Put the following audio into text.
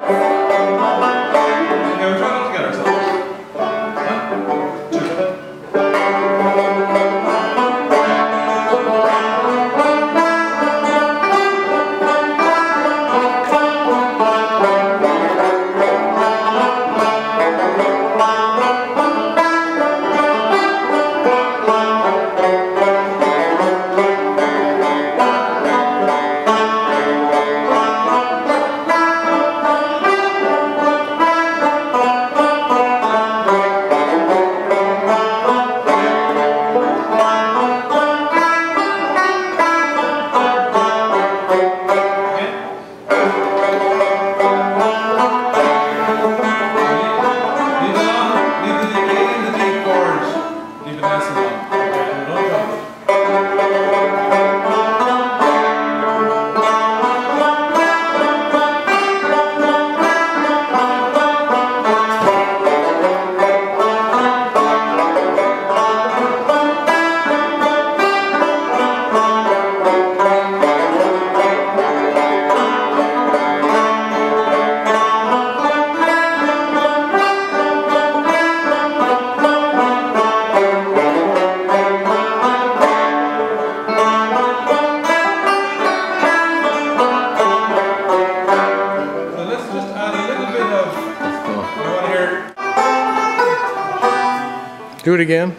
Okay, Do it again.